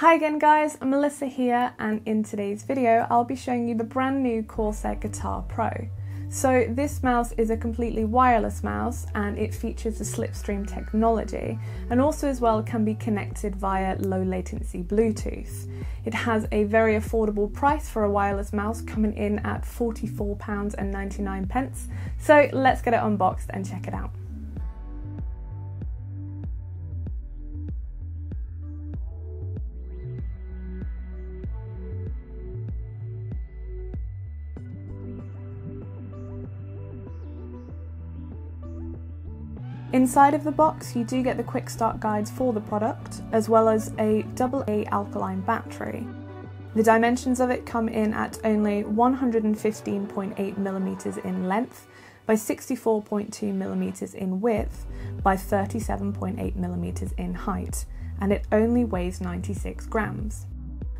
Hi again guys, I'm Melissa here and in today's video I'll be showing you the brand new Corsair Katar Pro. So this mouse is a completely wireless mouse and it features the slipstream technology and also as well can be connected via low latency Bluetooth. It has a very affordable price for a wireless mouse coming in at £44.99 so let's get it unboxed and check it out. Inside of the box, you do get the quick start guides for the product, as well as a AA alkaline battery. The dimensions of it come in at only 115.8 millimeters in length by 64.2 millimeters in width by 37.8 millimeters in height, and it only weighs 96 grams.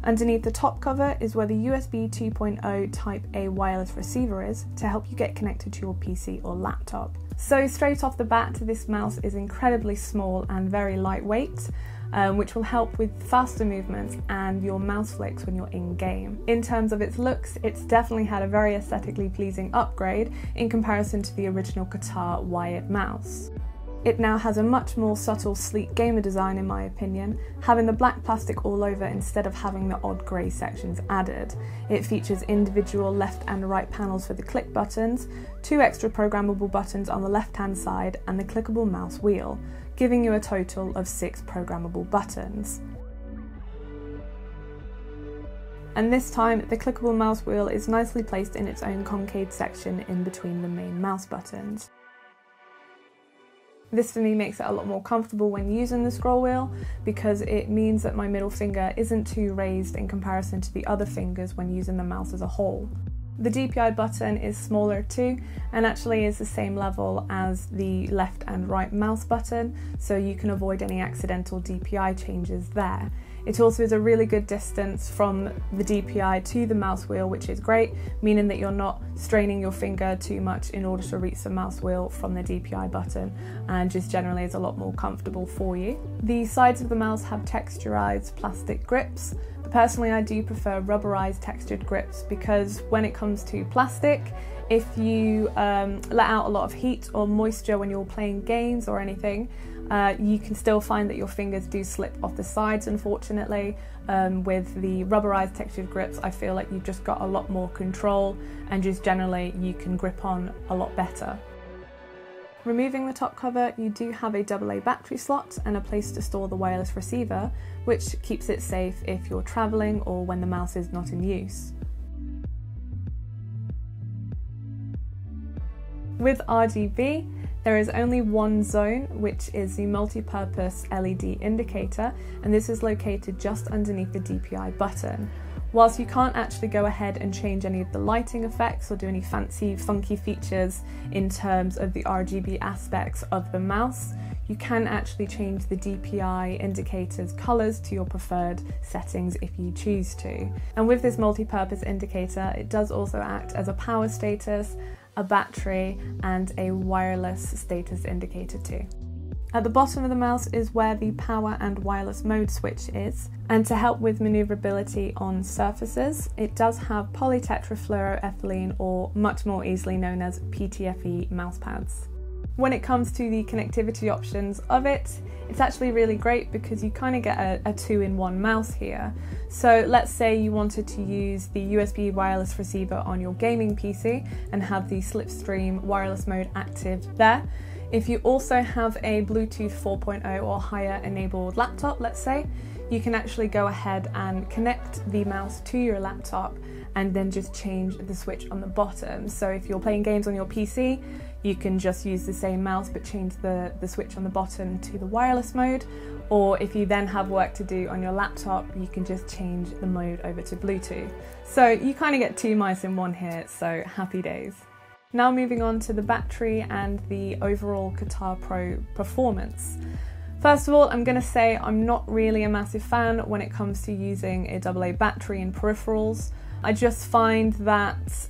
Underneath the top cover is where the USB 2.0 Type A wireless receiver is to help you get connected to your PC or laptop. So straight off the bat, this mouse is incredibly small and very lightweight, um, which will help with faster movements and your mouse flicks when you're in game. In terms of its looks, it's definitely had a very aesthetically pleasing upgrade in comparison to the original Katar wired mouse. It now has a much more subtle, sleek gamer design in my opinion, having the black plastic all over instead of having the odd grey sections added. It features individual left and right panels for the click buttons, two extra programmable buttons on the left hand side, and the clickable mouse wheel, giving you a total of six programmable buttons. And this time, the clickable mouse wheel is nicely placed in its own concave section in between the main mouse buttons. This for me makes it a lot more comfortable when using the scroll wheel because it means that my middle finger isn't too raised in comparison to the other fingers when using the mouse as a whole. The DPI button is smaller too and actually is the same level as the left and right mouse button so you can avoid any accidental DPI changes there. It also is a really good distance from the DPI to the mouse wheel, which is great, meaning that you're not straining your finger too much in order to reach the mouse wheel from the DPI button and just generally is a lot more comfortable for you. The sides of the mouse have texturized plastic grips, but personally I do prefer rubberized textured grips because when it comes to plastic, if you um, let out a lot of heat or moisture when you're playing games or anything, uh, you can still find that your fingers do slip off the sides, unfortunately. Um, with the rubberized textured grips, I feel like you've just got a lot more control and just generally you can grip on a lot better. Removing the top cover, you do have a AA battery slot and a place to store the wireless receiver, which keeps it safe if you're travelling or when the mouse is not in use. With RGB, there is only one zone, which is the multi-purpose LED indicator, and this is located just underneath the DPI button. Whilst you can't actually go ahead and change any of the lighting effects or do any fancy funky features in terms of the RGB aspects of the mouse, you can actually change the DPI indicator's colours to your preferred settings if you choose to. And with this multi-purpose indicator, it does also act as a power status a battery, and a wireless status indicator too. At the bottom of the mouse is where the power and wireless mode switch is, and to help with maneuverability on surfaces, it does have polytetrafluoroethylene or much more easily known as PTFE mouse pads. When it comes to the connectivity options of it, it's actually really great because you kind of get a, a two in one mouse here. So let's say you wanted to use the USB wireless receiver on your gaming PC and have the Slipstream wireless mode active there. If you also have a Bluetooth 4.0 or higher enabled laptop, let's say, you can actually go ahead and connect the mouse to your laptop and then just change the switch on the bottom. So if you're playing games on your PC, you can just use the same mouse but change the, the switch on the bottom to the wireless mode. Or if you then have work to do on your laptop, you can just change the mode over to Bluetooth. So you kind of get two mice in one here, so happy days. Now moving on to the battery and the overall Katar Pro performance. First of all, I'm going to say I'm not really a massive fan when it comes to using a AA battery in peripherals. I just find that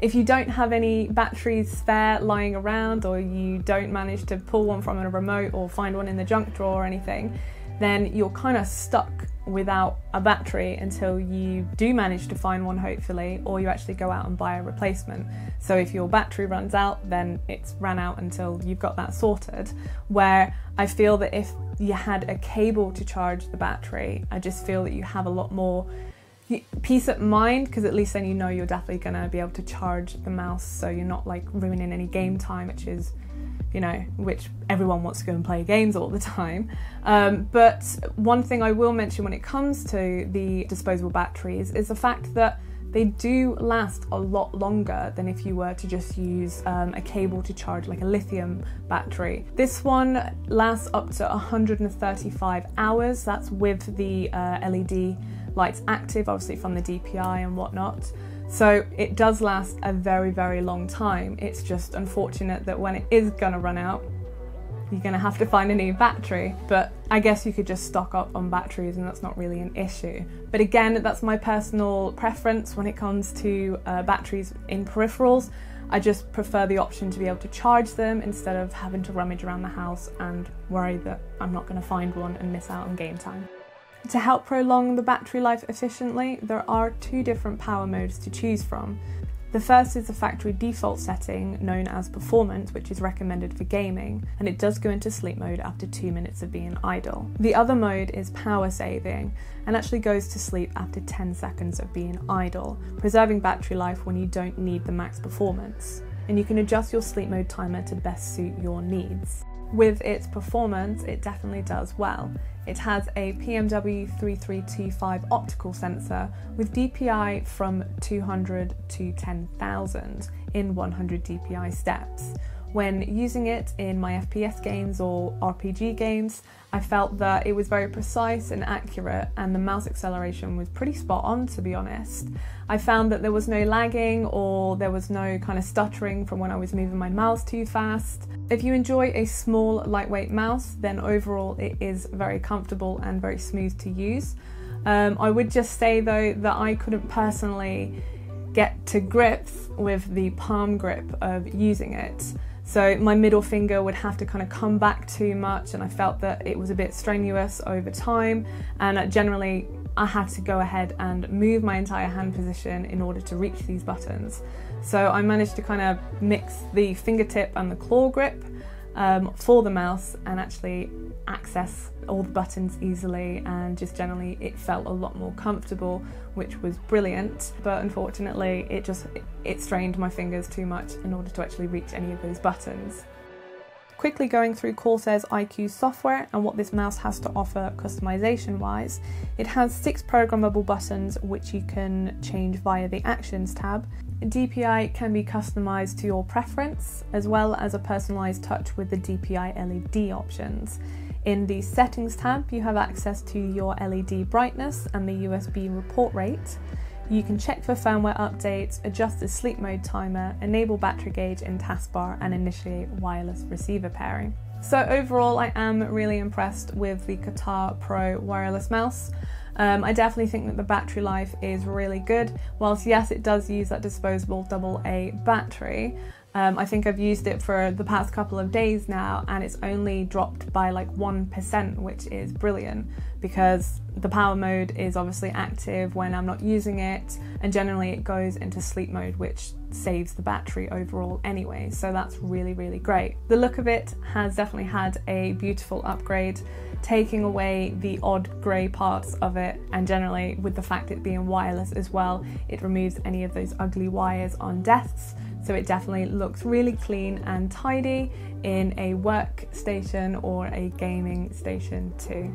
if you don't have any batteries spare lying around or you don't manage to pull one from a remote or find one in the junk drawer or anything, then you're kind of stuck without a battery until you do manage to find one, hopefully, or you actually go out and buy a replacement. So if your battery runs out, then it's ran out until you've got that sorted. Where I feel that if you had a cable to charge the battery, I just feel that you have a lot more peace of mind because at least then you know you're definitely going to be able to charge the mouse so you're not like ruining any game time, which is you know, which everyone wants to go and play games all the time. Um, but one thing I will mention when it comes to the disposable batteries is the fact that they do last a lot longer than if you were to just use um, a cable to charge like a lithium battery. This one lasts up to 135 hours, that's with the uh, LED lights active, obviously from the DPI and whatnot. So it does last a very, very long time. It's just unfortunate that when it is gonna run out, you're gonna have to find a new battery. But I guess you could just stock up on batteries and that's not really an issue. But again, that's my personal preference when it comes to uh, batteries in peripherals. I just prefer the option to be able to charge them instead of having to rummage around the house and worry that I'm not going to find one and miss out on game time. To help prolong the battery life efficiently, there are two different power modes to choose from. The first is the factory default setting known as performance, which is recommended for gaming, and it does go into sleep mode after two minutes of being idle. The other mode is power saving and actually goes to sleep after 10 seconds of being idle, preserving battery life when you don't need the max performance. And you can adjust your sleep mode timer to best suit your needs. With its performance, it definitely does well. It has a PMW3325 optical sensor with DPI from 200 to 10,000 in 100 DPI steps. When using it in my FPS games or RPG games, I felt that it was very precise and accurate, and the mouse acceleration was pretty spot on to be honest. I found that there was no lagging or there was no kind of stuttering from when I was moving my mouse too fast. If you enjoy a small, lightweight mouse, then overall it is very comfortable and very smooth to use. Um, I would just say though that I couldn't personally get to grips with the palm grip of using it. So my middle finger would have to kind of come back too much, and I felt that it was a bit strenuous over time. And uh, generally, I had to go ahead and move my entire hand position in order to reach these buttons. So I managed to kind of mix the fingertip and the claw grip um, for the mouse and actually access all the buttons easily and just generally it felt a lot more comfortable which was brilliant but unfortunately it just it strained my fingers too much in order to actually reach any of those buttons. Quickly going through Corsair's iCUE software and what this mouse has to offer customization wise, it has six programmable buttons which you can change via the Actions tab. DPI can be customized to your preference as well as a personalized touch with the DPI LED options. In the Settings tab, you have access to your LED brightness and the USB report rate. You can check for firmware updates, adjust the sleep mode timer, enable battery gauge in taskbar, and initiate wireless receiver pairing. So, overall, I am really impressed with the Katar Pro wireless mouse. Um, I definitely think that the battery life is really good. Whilst, yes, it does use that disposable AA battery, um, I think I've used it for the past couple of days now and it's only dropped by like 1%, which is brilliant because the power mode is obviously active when I'm not using it, and generally it goes into sleep mode, which saves the battery overall anyway. So that's really, really great. The look of it has definitely had a beautiful upgrade, taking away the odd grey parts of it, and generally with the fact it being wireless as well, it removes any of those ugly wires on desks so it definitely looks really clean and tidy in a workstation or a gaming station too.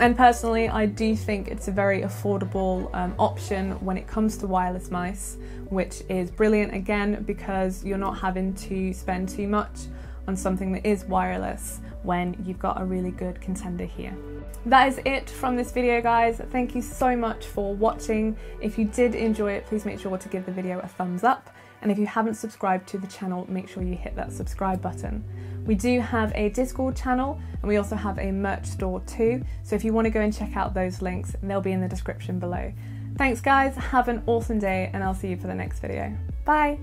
And personally, I do think it's a very affordable um, option when it comes to wireless mice, which is brilliant again because you're not having to spend too much on something that is wireless when you've got a really good contender here. That is it from this video guys. Thank you so much for watching. If you did enjoy it, please make sure to give the video a thumbs up and if you haven't subscribed to the channel, make sure you hit that subscribe button. We do have a Discord channel and we also have a merch store too. So if you want to go and check out those links, they'll be in the description below. Thanks guys, have an awesome day and I'll see you for the next video. Bye!